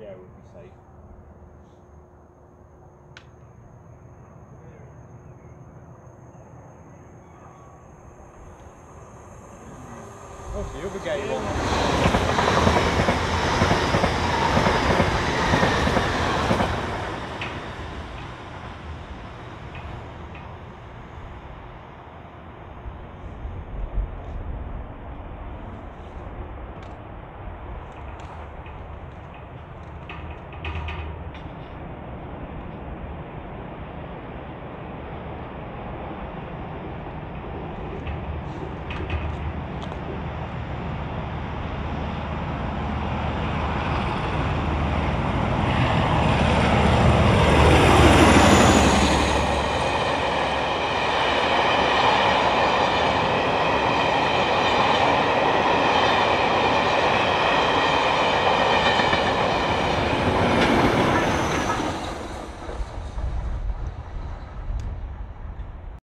Yeah, it would be safe. Oh, so you'll be getting one.